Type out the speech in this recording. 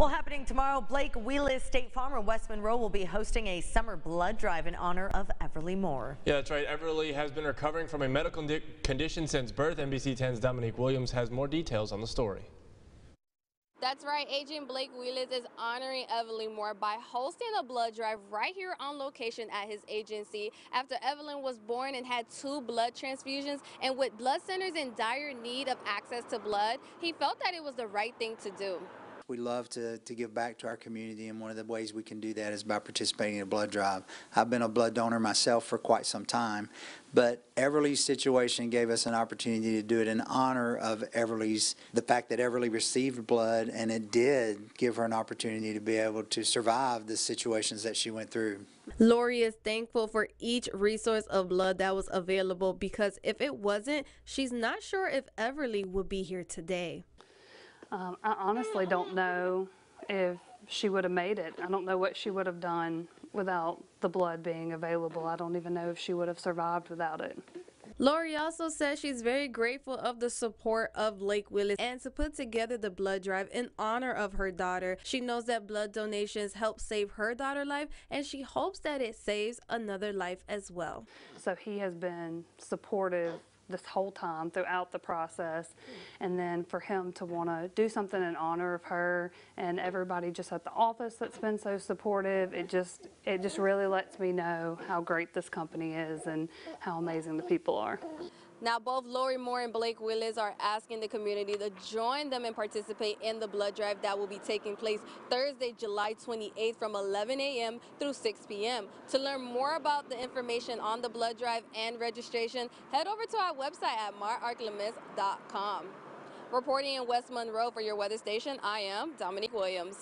Well, happening tomorrow, Blake Wheelis State Farm in West Monroe will be hosting a summer blood drive in honor of Everley Moore. Yeah, that's right. Everley has been recovering from a medical condition since birth. NBC 10's Dominique Williams has more details on the story. That's right. Agent Blake Wheelis is honoring Evelyn Moore by hosting a blood drive right here on location at his agency after Evelyn was born and had two blood transfusions. And with blood centers in dire need of access to blood, he felt that it was the right thing to do. We love to, to give back to our community, and one of the ways we can do that is by participating in a blood drive. I've been a blood donor myself for quite some time, but Everley's situation gave us an opportunity to do it in honor of Everley's, the fact that Everley received blood, and it did give her an opportunity to be able to survive the situations that she went through. Lori is thankful for each resource of blood that was available because if it wasn't, she's not sure if Everley would be here today. Um, I honestly don't know if she would have made it. I don't know what she would have done without the blood being available. I don't even know if she would have survived without it. Lori also says she's very grateful of the support of Blake Wheelis and to put together the blood drive in honor of her daughter. She knows that blood donations help save her daughter's life and she hopes that it saves another life as well. So he has been supportive this whole time throughout the process. And then for him to want to do something in honor of her and everybody just at the office that's been so supportive, it just it just really lets me know how great this company is and how amazing the people are. Now, both Lori Moore and Blake Wheelis are asking the community to join them and participate in the blood drive that will be taking place Thursday, July 28th from 11 a.m. through 6 p.m. To learn more about the information on the blood drive and registration, head over to our website at myarklamiss.com. Reporting in West Monroe for your weather station, I am Dominique Williams.